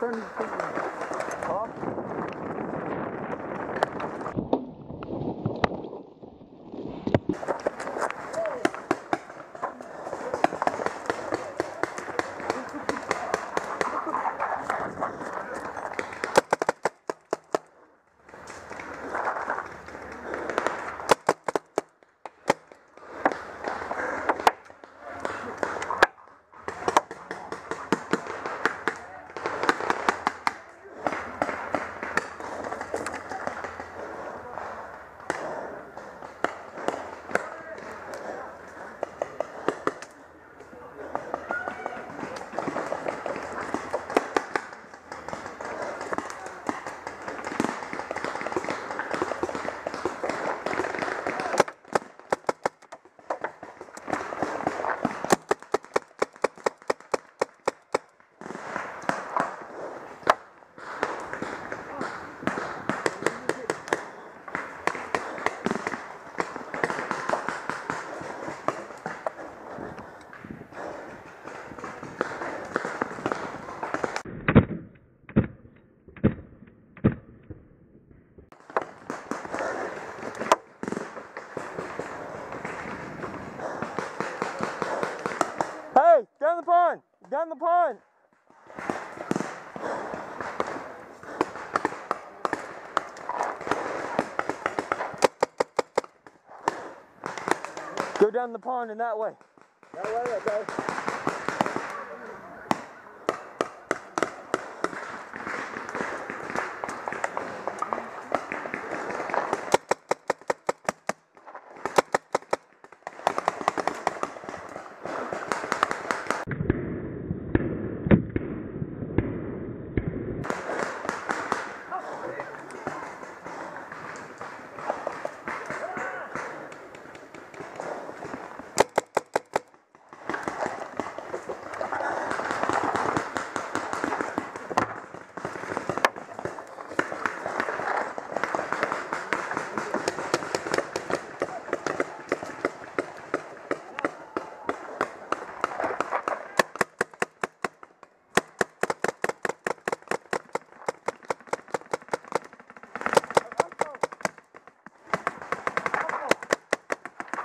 turn and turn these things off. Hey, down the pond! Down the pond! Go down the pond and that way. That way, okay.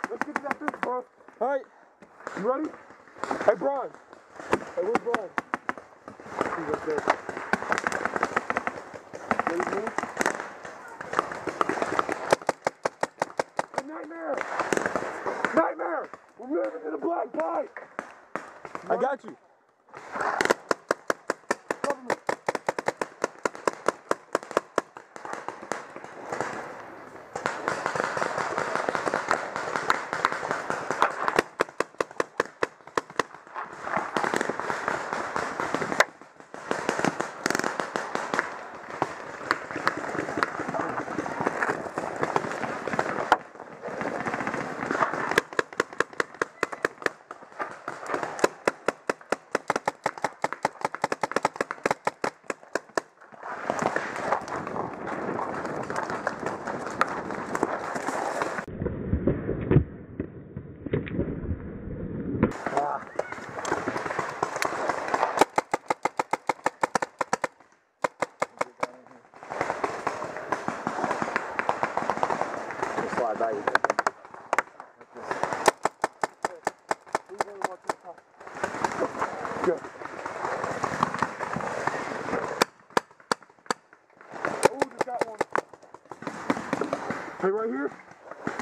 Let's get to that fish, bro. Alright, Ready? Hey, Brian. Hey, where's Brian? He's right there. Ready, man? Nightmare! Nightmare! We're moving to the black pipe! I got you. Cover me. Just slide by you. Good. Oh, just got one. Hey, right here?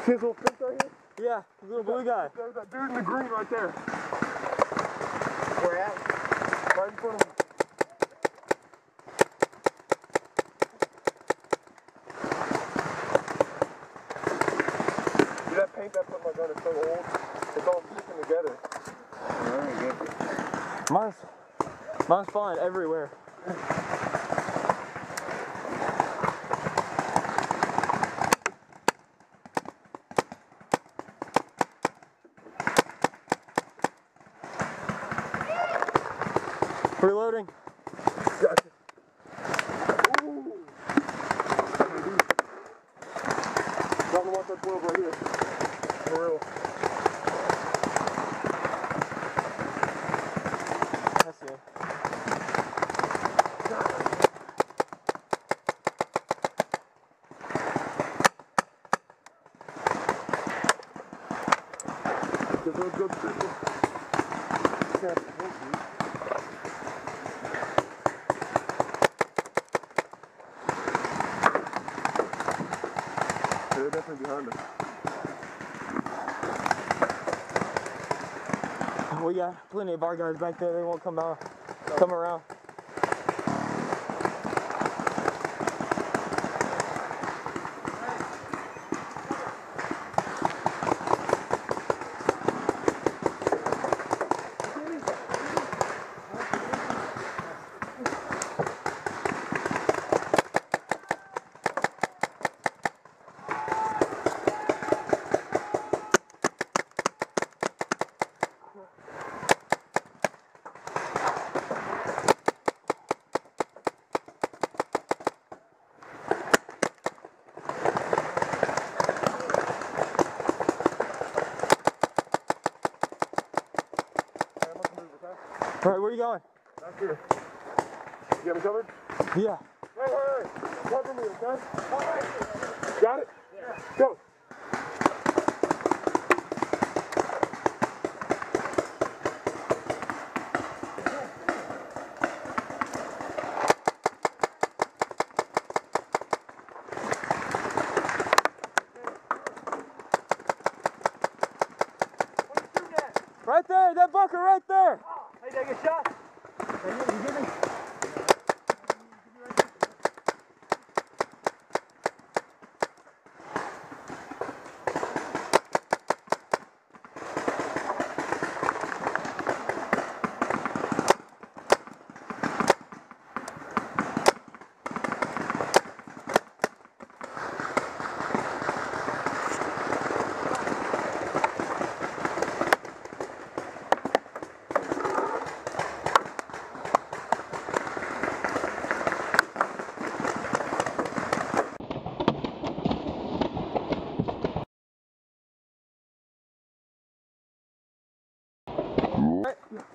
See this little fence right here? Yeah, the little blue guy. There's that dude in the green right there. Where at? Right in front of me. See that paint I put in my gun is so old? It's all sticking together. Mine's, mine's flying everywhere. Reloading. Gotcha. Ooh. Drop the 112 right here. For real. That's it. Go, go, go, go. Can't hold you. They're definitely behind us. We got plenty of our guys back there. They won't come out, come around. All right, where are you going? Back here. You got me covered? Yeah. Hey, hey, hey. Cover me, okay? Got it? Yeah. Go. Right there, that bunker right there. Hey, take a shot. Move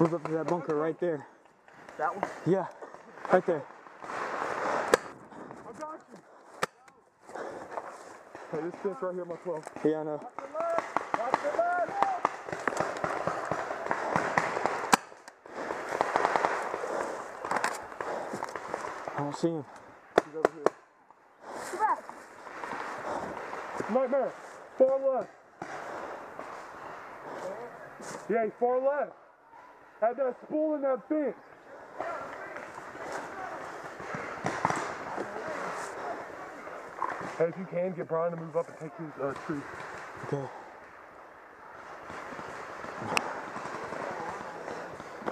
Move up to that bunker right there. That one? Yeah, right there. I got you. Hey, this fence right here, my 12. Yeah, I know. Left. I don't see him. He's over here. Nightmare. Far left. Yeah, far left. Had that spool in that fence. Hey, if you can, get Brian to move up and take his uh, tree. Okay.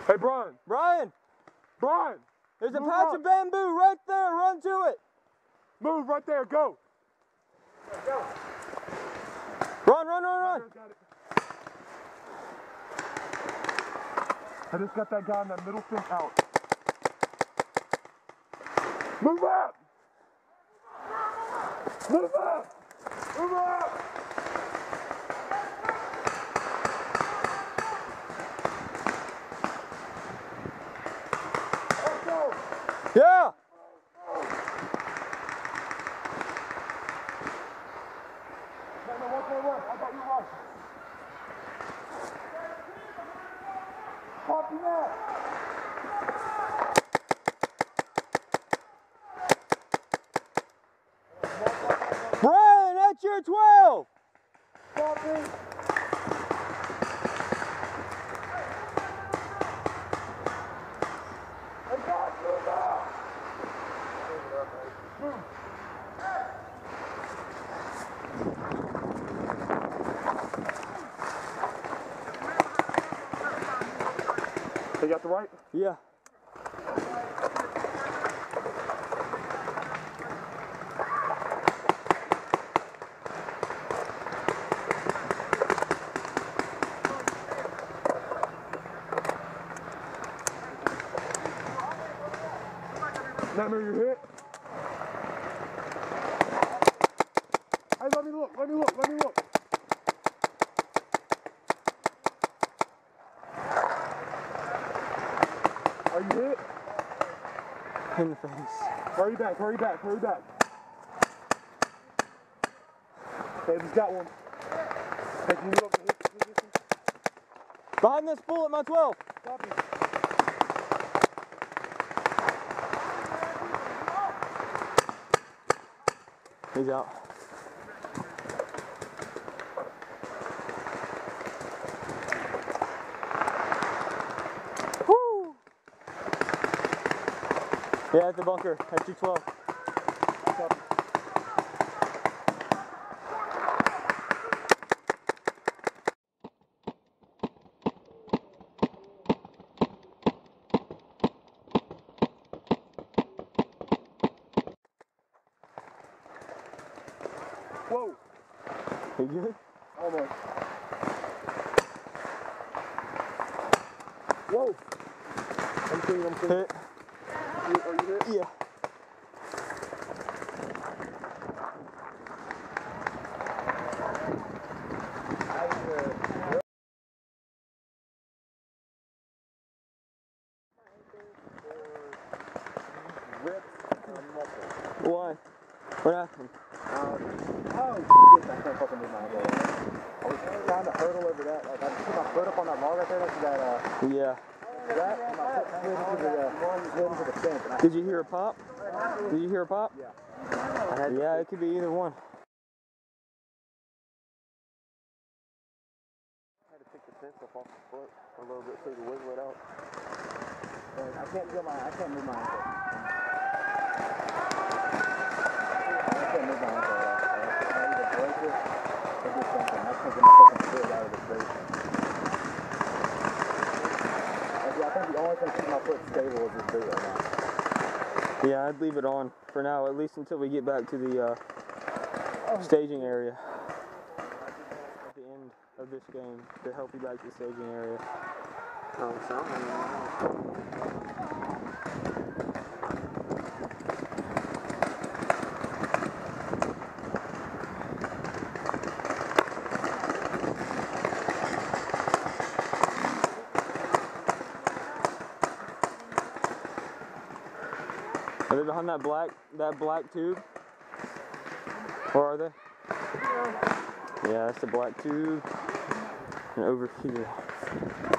Hey, Brian. Brian, Brian. there's a patch up. of bamboo right there. Run to it. Move right there. Go. Go. Run, run, run, run. Got it. I just got that guy in that middle fence out. Move up! Move up! Move up! Yeah! No, no, one more run. I thought you rushed. Pop your neck. Brian, that's your 12! Pop it. Hey, guys, move up. They got the right? Yeah. Nightmare, you hit. Hey, let me look, let me look, let me look. Are you hit? In the face. Hurry back, hurry back, hurry back. He's got one. Hey, can you look at his position? Behind this bullet, my 12. Copy. He's out. Yeah, at the bunker. At 212. Copy. Whoa, You good? almost. Whoa. I'm clean, I'm clean. Hit. You, are you hit? Yeah. Why? What happened? Oh, shit, I can't fucking move my. I was trying to hurdle over that. Like, I put my foot up on that log right there to that, uh, Yeah. I Did you hear a pop? Did you hear a pop? Yeah. Yeah, it could be either one. had to take the fence up off the foot a little bit so to wiggle it out. I can't feel my, I can't move my ankle. I can't move my ankle. I either break it or do something. I can't get my fucking foot out of. Like, I think the only thing keeping my foot stable is this boot right now. Yeah, I'd leave it on for now, at least until we get back to the uh, staging area. At the end of this game, to help you back to the staging area. Oh, something. They behind that black that black tube? Or are they? Yeah, that's the black tube. And over here.